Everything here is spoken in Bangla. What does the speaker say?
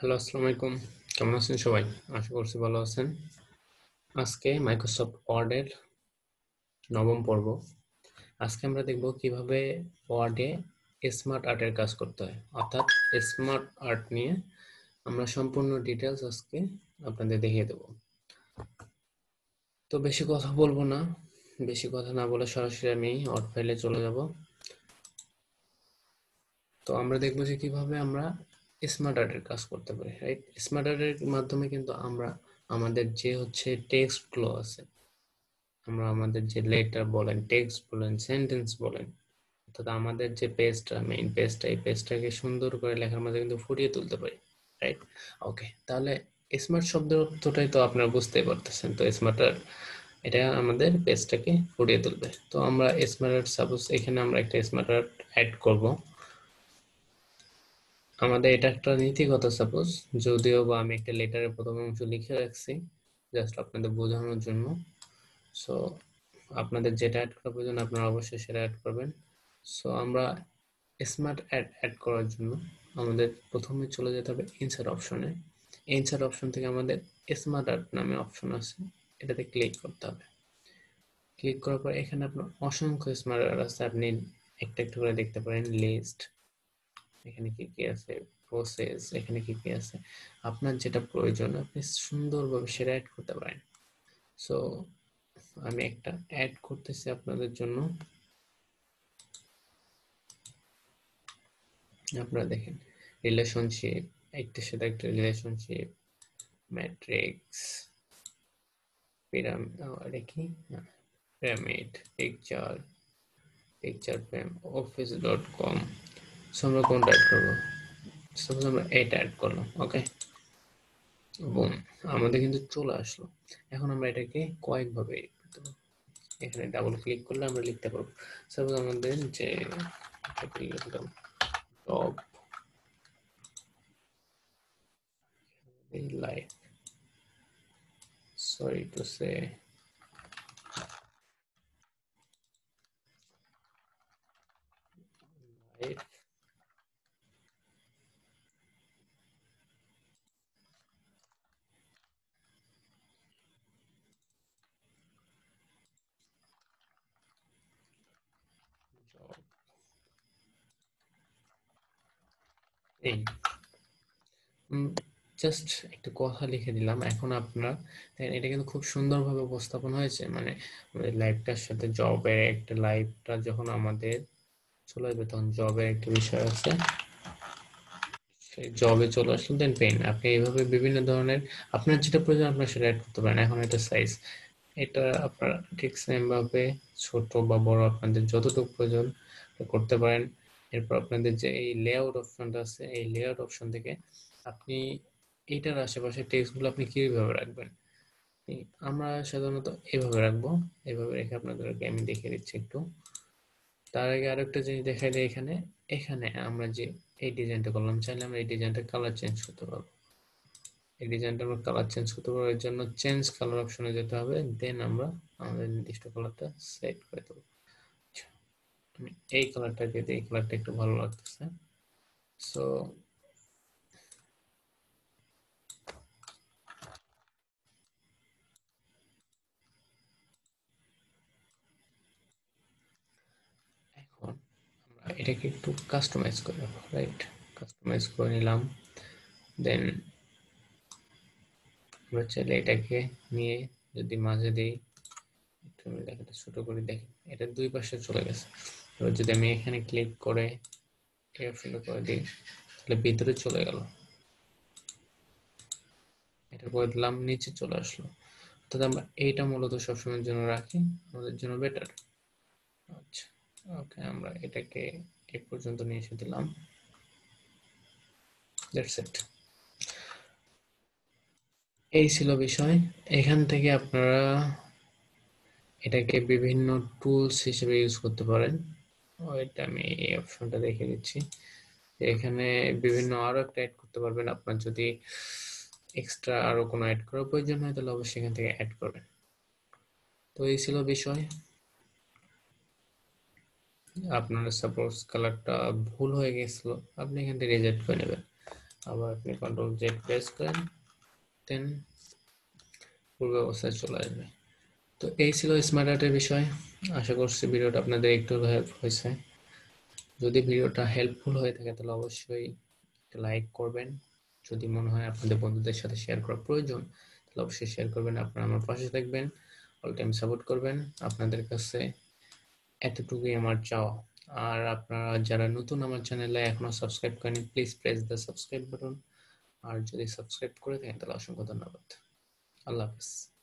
হ্যালো আসসালামু আলাইকুম কেমন আছেন সবাই? আশা করছি ভালো আছেন। আজকে মাইক্রোসফট ওয়ার্ডের নবম পর্ব। আজকে আমরা দেখব কীভাবে ওয়ার্ডে স্মার্ট আর্টের কাজ করতে হয়। অর্থাৎ স্মার্ট আর্ট নিয়ে আমরা সম্পূর্ণ ডিটেলস আজকে আপনাদের দেখিয়ে দেব। তো বেশি কথা বলব না। বেশি কথা না বলে সরাসরি আমি ওয়ার্ড ফাইলে চলে যাব। তো আমরা দেখব যে কীভাবে আমরা স্মার্ট আর্টের কাজ করতে পারি রাইট স্মার্ট আর্টের মাধ্যমে কিন্তু আমরা আমাদের যে হচ্ছে টেক্সটগুলো আছে, আমরা আমাদের যে লেটার বলেন টেক্সট বলেন সেন্টেন্স বলেন, অর্থাৎ আমাদের যে পেজটা মেইন পেজটা এই পেজটাকে সুন্দর করে লেখার মধ্যে কিন্তু ফুটিয়ে তুলতে পারি রাইট ওকে তাহলে স্মার্ট শব্দের অর্থটাই তো আপনারা বুঝতেই পারতেছেন, তো স্মার্ট আর্ট এটা আমাদের পেজটাকে ফুটিয়ে তুলবে। তো আমরা স্মার্ট আর্ট সাপোজ এখানে আমরা একটা স্মার্ট আর্ট অ্যাড করব। আমাদের এটা একটা নীতিগত সাপোজ যদিও বা আমি একটা লেটারের প্রথম অংশ লিখে রাখছি জাস্ট আপনাদের বোঝানোর জন্য। সো আপনাদের যেটা অ্যাড করা প্রয়োজন, আপনারা অবশ্যই সেটা অ্যাড করবেন। সো আমরা স্মার্ট অ্যাড অ্যাড করার জন্য আমাদের প্রথমে চলে যেতে হবে ইনসার্ট অপশনে ইনসার্ট অপশন থেকে আমাদের স্মার্ট আর্ট নামে অপশন আছে, এটাতে ক্লিক করতে হবে। ক্লিক করার পর এখানে আপনার অসংখ্য স্মার্ট আর্ট আছে, আপনি একটা একটা করে দেখতে পারেন লিস্ট এখানে কি কি আছে? প্রসেস এখানে কি কি আছে? আপনার যেটা প্রয়োজন, আপনি সুন্দরভাবে সেটা অ্যাড করতে পারেন। সো আমি একটা অ্যাড করতেছি আপনাদের জন্য। আপনারা দেখেন রিলেশনশিপ একটার সাথে একটা রিলেশনশিপ ম্যাট্রিক্স পিরামিড কি? Pyramid picture picture frame office dot com so আমরা কোনটা অ্যাড করব? সাপোজ আমরা এটা অ্যাড করলাম ওকে বুম আমাদের কিন্তু চলে আসলো। এখন আমরা এটাকে কয়েকভাবে এখানে ডাবল ক্লিক করলে আমরা লিখতে পারব। সাপোজ আমাদের যে top life sorry to say life এই জাস্ট একটা কথা লিখে দিলাম। এখন আপনার এটা কিন্তু খুব সুন্দরভাবে উপস্থাপন হয়েছে। মানে লাইফটার সাথে জবের একটা লাইফটা যখন আমাদের চলে আসবে তখন জবের একটা বিষয় আছে। জবে চলে আসলো দেন পেন আপনি এইভাবে বিভিন্ন ধরনের, আপনার যেটা প্রয়োজন আপনার সেটা অ্যাড করতে পারেন। এখন এটা সাইজ এটা আপনার ঠিক সেম ভাবে ছোট বা বড় আপনাদের যতটুকু প্রয়োজন করতে পারেন। এরপর আপনাদের যে এই লেআউট অপশনটা আছে, এই লেআউট অপশন থেকে আপনি এইটার আশেপাশে টেক্সটগুলো আপনি কীভাবে রাখবেন? আমরা সাধারণত এভাবে রাখব। এভাবে রেখে আপনাদেরকে আমি দেখিয়ে দিচ্ছি একটু। তার আগে আরেকটা জিনিস দেখাই দেয় এখানে। এখানে আমরা যে এই ডিজাইনটা করলাম, চাইলে আমরা এই ডিজাইনটা কালার চেঞ্জ করতে পারব। এই ডিজাইনটা আমরা কালার চেঞ্জ করতে পারব, এর জন্য চেঞ্জ কালার অপশনে যেতে হবে। দেন আমরা আমাদের নির্দিষ্ট কালারটা সেট করে দেবো। এই কালারটা দিয়ে এই কালারটা একটু ভালো লাগতেছে। সো এখন আমরা এটাকে একটু কাস্টমাইজ করে রাইট কাস্টমাইজ করে নিলাম। দেন আমরা চাইলে এটাকে নিয়ে যদি মাঝে দিই, একটু দেখাটা ছোট করে দেখি। এটা দুই পাশে চলে গেছে। এবার যদি আমি এখানে ক্লিক করে অপশনটা করে দিই, তাহলে ভিতরে চলে গেল। এটা করে দিলাম, নিচে চলে আসলো। অর্থাৎ আমরা এইটা মূলত সবসময়ের জন্য রাখি, আমাদের জন্য বেটার আচ্ছা ওকে আমরা এটাকে এই পর্যন্ত নিয়ে এসে দিলাম। দ্যাটস ইট এই ছিল বিষয়। এখান থেকে আপনারা এটাকে বিভিন্ন টুলস হিসেবে ইউজ করতে পারেন। ওইটা আমি এই অপশনটা দেখে দিচ্ছি এখানে বিভিন্ন আরও একটা অ্যাড করতে পারবেন। আপনার যদি এক্সট্রা আরও কোনো অ্যাড করার প্রয়োজন হয়, তাহলে অবশ্যই এখান থেকে অ্যাড করবেন। তো এই ছিল বিষয়। আপনার সাপোজ কালারটা ভুল হয়ে গেছিল, আপনি এখান থেকে রিজেক্ট করে নেবেন। আবার আপনি কন্ট্রোল জেড প্রেস করেন দেন পূর্ব অবস্থায় চলে আসবে। তো এই ছিল স্মার্ট আর্টের বিষয়। আশা করছি ভিডিওটা আপনাদের একটু হেল্প হয়েছে। যদি ভিডিওটা হেল্পফুল হয়ে থাকে, তাহলে অবশ্যই লাইক করবেন। যদি মনে হয় আপনাদের বন্ধুদের সাথে শেয়ার করা প্রয়োজন, তাহলে অবশ্যই শেয়ার করবেন। আপনারা আমার পাশে থাকবেন অল টাইম সাপোর্ট করবেন। আপনাদের কাছে এতটুকুই আমার চাওয়া। আর আপনারা যারা নতুন আমার চ্যানেলে এখনও সাবস্ক্রাইব করেনি please press the subscribe button আর যদি সাবস্ক্রাইব করে থাকেন, তাহলে অসংখ্য ধন্যবাদ। আল্লাহ হাফিজ।